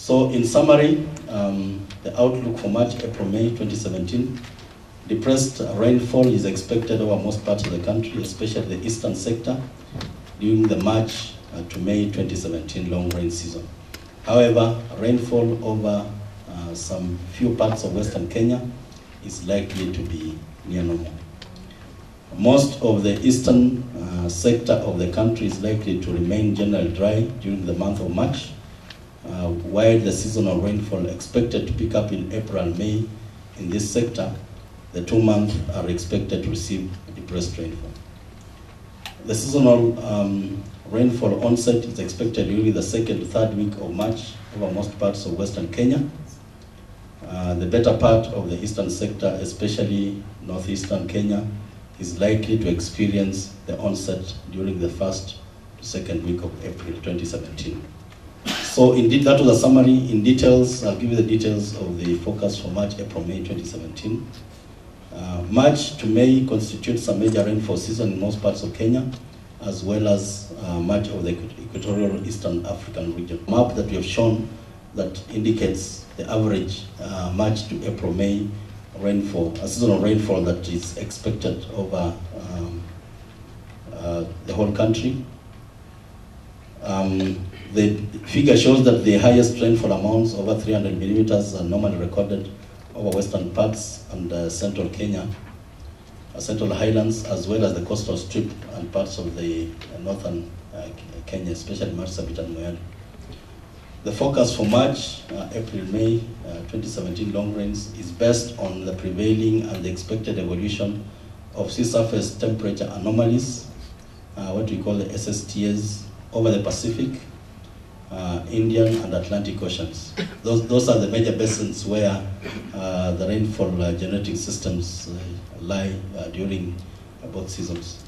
So in summary, um, the outlook for March, April, May 2017, depressed rainfall is expected over most parts of the country, especially the eastern sector, during the March uh, to May 2017 long rain season. However, rainfall over uh, some few parts of western Kenya is likely to be near normal. Most of the eastern uh, sector of the country is likely to remain generally dry during the month of March, uh, while the seasonal rainfall expected to pick up in April and May in this sector, the two months are expected to receive depressed rainfall. The seasonal um, rainfall onset is expected during the second to third week of March over most parts of western Kenya. Uh, the better part of the eastern sector, especially northeastern Kenya, is likely to experience the onset during the first to second week of April 2017. So indeed, that was a summary in details. I'll give you the details of the forecast for March, April, May 2017. Uh, March to May constitutes a major rainfall season in most parts of Kenya, as well as uh, much of the equatorial Eastern African region. Map that we have shown that indicates the average uh, March to April, May rainfall, a seasonal rainfall that is expected over um, uh, the whole country. Um, the figure shows that the highest rainfall amounts, over 300 millimeters, are normally recorded over western parts and uh, central Kenya, uh, central highlands, as well as the coastal strip and parts of the uh, northern uh, Kenya, especially Marsabit and Moyale. The forecast for March, uh, April, May uh, 2017 long rains is based on the prevailing and the expected evolution of sea surface temperature anomalies, what we call the SSTS, over the Pacific, uh, Indian and Atlantic Oceans. Those, those are the major basins where uh, the rainfall uh, genetic systems uh, lie uh, during both seasons.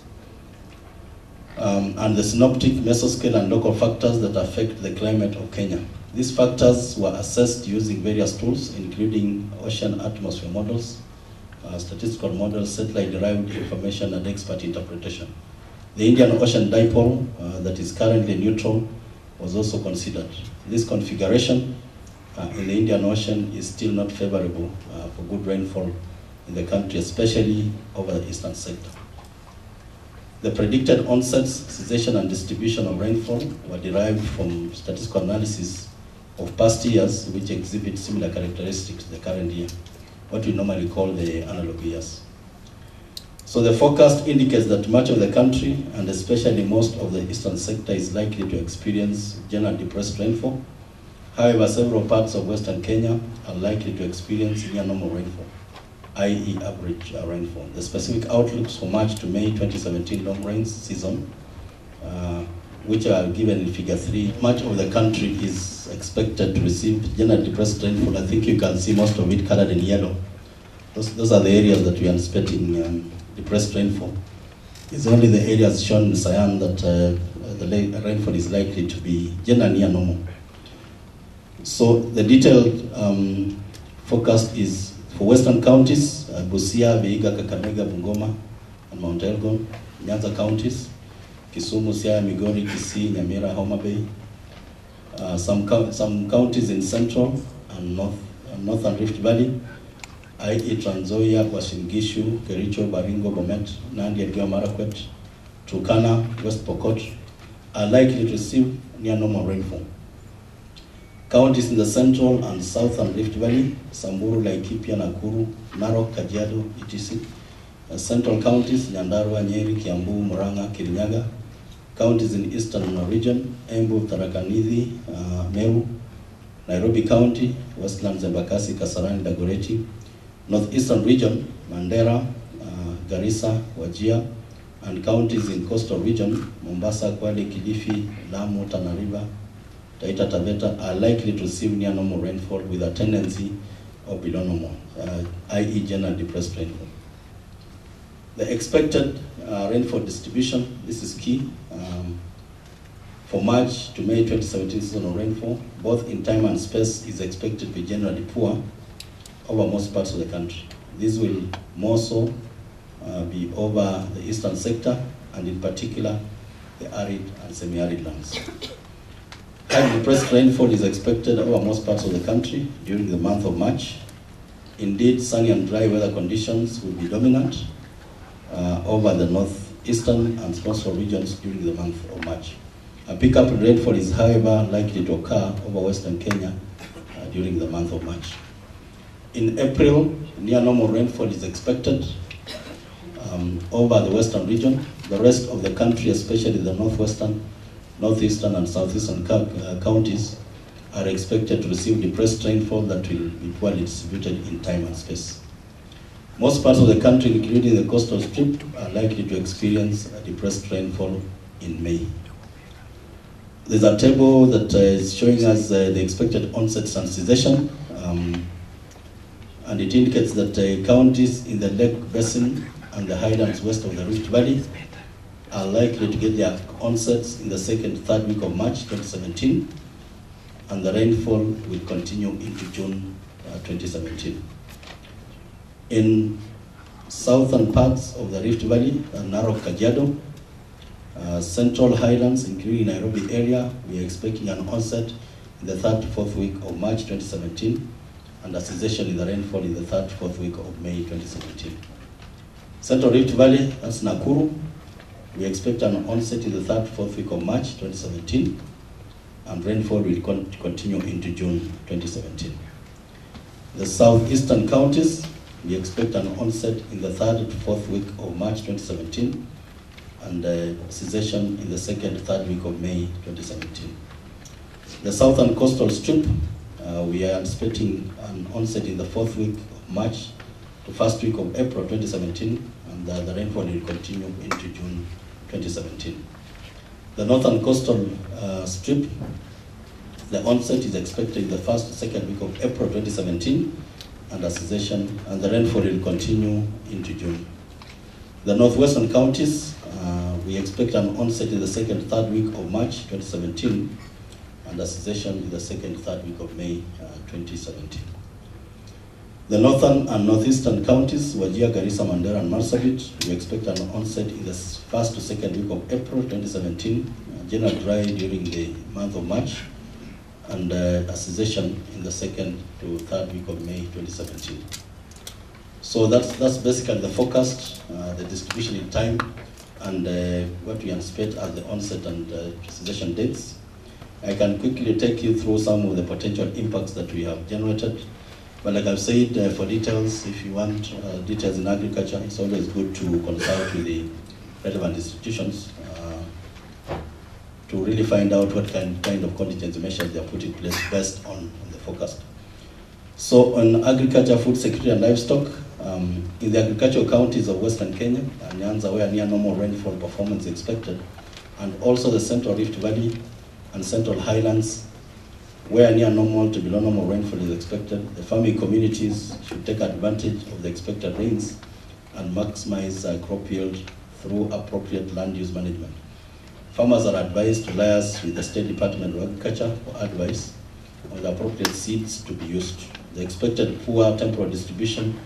Um, and the synoptic, mesoscale, and local factors that affect the climate of Kenya. These factors were assessed using various tools, including ocean atmosphere models, uh, statistical models, satellite-derived information, and expert interpretation. The Indian Ocean dipole uh, that is currently neutral was also considered. This configuration uh, in the Indian Ocean is still not favorable uh, for good rainfall in the country, especially over the eastern sector. The predicted onsets, cessation, and distribution of rainfall were derived from statistical analysis of past years which exhibit similar characteristics to the current year, what we normally call the analog years. So the forecast indicates that much of the country, and especially most of the eastern sector, is likely to experience general depressed rainfall. However, several parts of western Kenya are likely to experience near normal rainfall, i.e. average uh, rainfall. The specific outlooks for March to May 2017 long rains season, uh, which are given in figure 3, much of the country is expected to receive general depressed rainfall. I think you can see most of it colored in yellow. Those, those are the areas that we are anticipating um, depressed rainfall. It's only the areas shown in cyan that uh, the rainfall is likely to be generally near normal. So the detailed um, forecast is for western counties, uh, Busia, Vihiga, Kakamega, Bungoma, and Mount Elgon, Nyanza counties, Kisumu, Siaya, Migori, Kisii, Nyamira, Homa Bay, uh, some, some counties in central and north, uh, northern Rift Valley, i.e. Trans Nzoia, Uasin Gishu, Kericho, Baringo, Bomet, Nandi, Elgeyo Marakwet, Turkana, West Pokot, are likely to receive near normal rainfall. Counties in the central and southern Rift Valley, Samburu, Laikipia, Nakuru, Narok, Kajiado, etc. Uh, central counties, Nyandarua, Nyeri, Kiambu, Murang'a, Kirinyaga. Counties in eastern region, Embu, Tharaka Nithi, uh, Meru, Nairobi County, Westlands, Embakasi, Kasarani, Dagoretti, Northeastern region, Mandera, uh, Garissa, Wajir, and counties in coastal region, Mombasa, Kwale, Kilifi, Lamu, Tana River, Taita Taveta are likely to receive near normal rainfall with a tendency of below normal, uh, i.e. general depressed rainfall. The expected uh, rainfall distribution, this is key. Um, for March to May 2017 seasonal rainfall, both in time and space, is expected to be generally poor over most parts of the country. This will more so uh, be over the eastern sector and in particular the arid and semi-arid lands. High depressed rainfall is expected over most parts of the country during the month of March. Indeed, sunny and dry weather conditions will be dominant uh, over the northeastern and coastal regions during the month of March. A pickup in rainfall is, however, likely to occur over western Kenya uh, during the month of March. In April, near normal rainfall is expected um, over the western region. The rest of the country, especially the northwestern, northeastern, and southeastern uh, counties, are expected to receive depressed rainfall that will be poorly distributed in time and space. Most parts of the country, including the coastal strip, are likely to experience depressed rainfall in May. There's a table that uh, is showing us uh, the expected onset sensitization, um, and it indicates that uh, counties in the Lake Basin and the highlands west of the Rift Valley are likely to get their onsets in the second, third week of March 2017, and the rainfall will continue into June uh, 2017. In southern parts of the Rift Valley, uh, Narok, Kajiado, uh, central highlands, including Nairobi area, we are expecting an onset in the third, to fourth week of March 2017, and a cessation in the rainfall in the third, fourth week of May 2017. Central Rift Valley, that's Nakuru, we expect an onset in the third, fourth week of March 2017, and rainfall will con continue into June 2017. The southeastern counties, we expect an onset in the third to fourth week of March 2017, and uh, cessation in the second, third week of May 2017. The southern coastal strip, uh, we are anticipating an onset in the fourth week of March to first week of April 2017, and uh, the rainfall will continue into June 2017. The northern coastal uh, strip, the onset is expected in the first second week of April 2017, and a cessation, and the rainfall will continue into June. The northwestern counties, uh, we expect an onset in the second, third week of March 2017, a cessation in the second, third week of May uh, 2017. The northern and northeastern counties, Wajir, Garissa, Mandera, and Marsabit, we expect an onset in the first to second week of April 2017, uh, general dry during the month of March, and uh, a cessation in the second to third week of May 2017. So that's, that's basically the forecast, uh, the distribution in time, and uh, what we anticipate as the onset and uh, cessation dates. I can quickly take you through some of the potential impacts that we have generated. But like I've said, uh, for details, if you want uh, details in agriculture, it's always good to consult with the relevant institutions uh, to really find out what kind, kind of contingency measures they are in place based on, on the forecast. So on agriculture, food security and livestock, um, in the agricultural counties of Western Kenya, Nyanza where near normal rainfall performance is expected, and also the Central Rift Valley and Central Highlands, where near normal to below normal rainfall is expected, the farming communities should take advantage of the expected rains and maximize uh, crop yield through appropriate land use management. Farmers are advised to liaise with the State Department of Agriculture for advice on the appropriate seeds to be used. The expected poor temporal distribution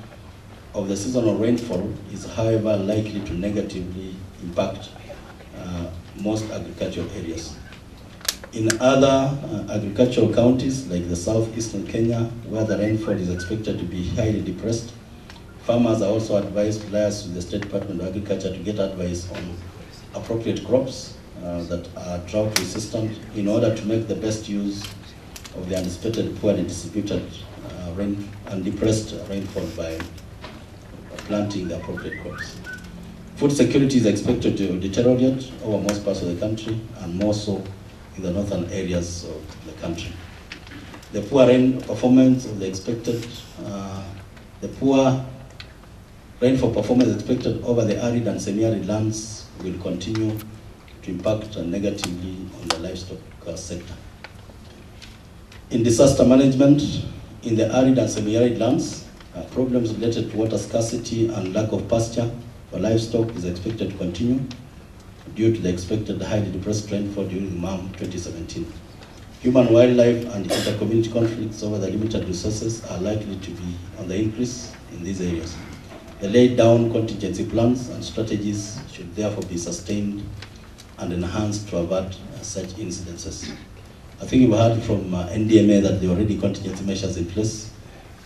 of the seasonal rainfall is, however, likely to negatively impact uh, most agricultural areas. In other uh, agricultural counties, like the southeastern Kenya, where the rainfall is expected to be highly depressed, farmers are also advised to liaise with the State Department of Agriculture to get advice on appropriate crops uh, that are drought resistant in order to make the best use of the anticipated poorly distributed uh, rain and depressed rainfall by planting the appropriate crops. Food security is expected to deteriorate over most parts of the country and more so in the northern areas of the country. The poor rain performance the expected, uh, the poor rainfall performance expected over the arid and semi-arid lands will continue to impact negatively on the livestock sector. In disaster management, in the arid and semi-arid lands, uh, problems related to water scarcity and lack of pasture for livestock is expected to continue due to the expected highly depressed rainfall during MAM 2017. Human, wildlife, and inter-community conflicts over the limited resources are likely to be on the increase in these areas. The laid down contingency plans and strategies should therefore be sustained and enhanced to avert such incidences. I think we've heard from uh, NDMA that there are already contingency measures in place.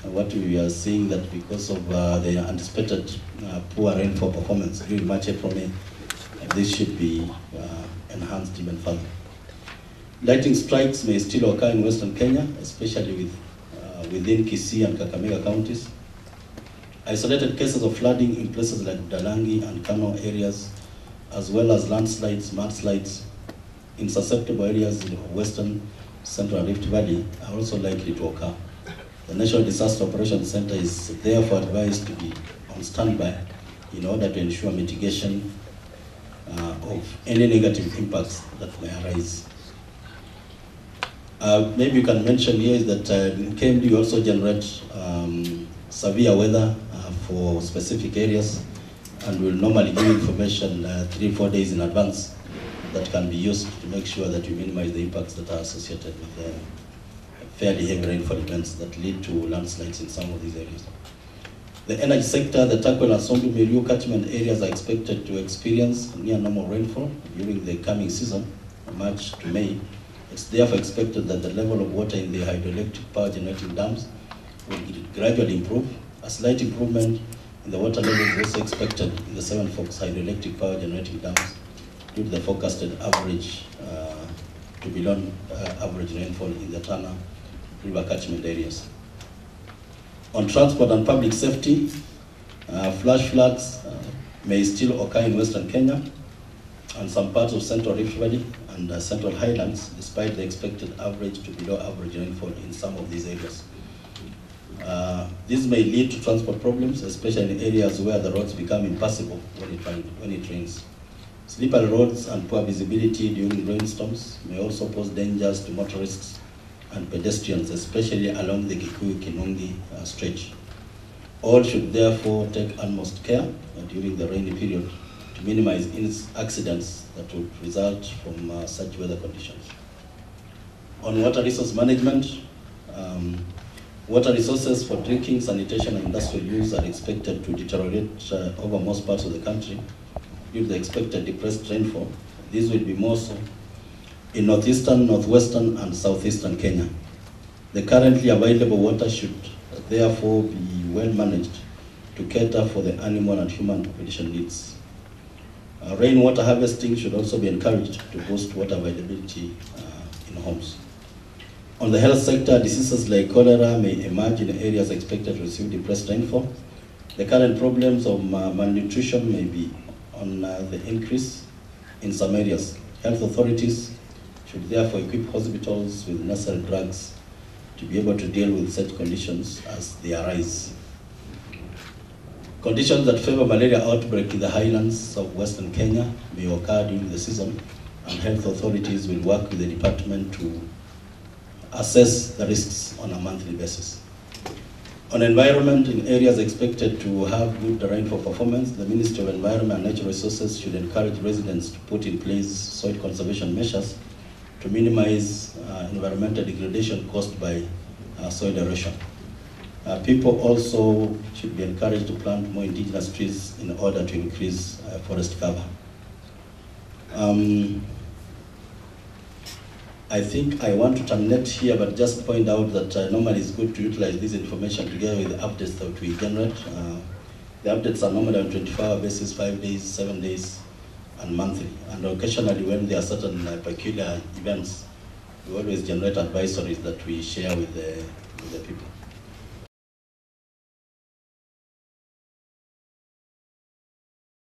Uh, what we are seeing that because of uh, the anticipated uh, poor rainfall performance during March, April, May, this should be uh, enhanced even further. Lightning strikes may still occur in Western Kenya, especially with, uh, within Kisii and Kakamega counties. Isolated cases of flooding in places like Dalangi and Kano areas, as well as landslides, mudslides in susceptible areas in Western Central Rift Valley are also likely to occur. The National Disaster Operations Center is therefore advised to be on standby in order to ensure mitigation of any negative impacts that may arise. Uh, maybe you can mention here is that uh, in KMD we also generate um, severe weather uh, for specific areas and will normally give information uh, three, four days in advance that can be used to make sure that we minimize the impacts that are associated with uh, fairly heavy rainfall events that lead to landslides in some of these areas. The energy sector, the Turkwel and Sondu Miriu catchment areas are expected to experience near normal rainfall during the coming season, March to May. It's therefore expected that the level of water in the hydroelectric power generating dams will gradually improve. A slight improvement in the water level is also expected in the Seven Forks hydroelectric power generating dams due to the forecasted average uh, to below uh, average rainfall in the Tana River catchment areas. On transport and public safety, uh, flash floods uh, may still occur in Western Kenya and some parts of Central Rift Valley and uh, Central Highlands, despite the expected average to below average rainfall in some of these areas. Uh, this may lead to transport problems, especially in areas where the roads become impassable when it, when it rains. Slippery roads and poor visibility during rainstorms may also pose dangers to motorists and pedestrians, especially along the Kikuyu-Kinungi uh, stretch. All should therefore take utmost care uh, during the rainy period to minimize accidents that would result from uh, such weather conditions. On water resource management, um, water resources for drinking, sanitation, and industrial use are expected to deteriorate uh, over most parts of the country due to the expected depressed rainfall. This will be more so in northeastern, northwestern, and southeastern Kenya. The currently available water should therefore be well managed to cater for the animal and human population needs. Uh, rainwater harvesting should also be encouraged to boost water availability uh, in homes. On the health sector, diseases like cholera may emerge in areas expected to receive depressed rainfall. The current problems of uh, malnutrition may be on uh, the increase in some areas. Health authorities should therefore equip hospitals with necessary drugs to be able to deal with such conditions as they arise. Conditions that favor malaria outbreak in the highlands of western Kenya may occur during the season, and health authorities will work with the department to assess the risks on a monthly basis. On environment, in areas expected to have good rainfall performance, the Ministry of Environment and Natural Resources should encourage residents to put in place soil conservation measures to minimize uh, environmental degradation caused by uh, soil erosion. Uh, people also should be encouraged to plant more indigenous trees in order to increase forest cover. Um, I think I want to terminate here, but just point out that uh, normally it's good to utilize this information together with the updates that we generate. Uh, the updates are normally on 24-hour basis, five days, seven days, and monthly. And occasionally when there are certain uh, peculiar events, we always generate advisories that we share with the, with the people.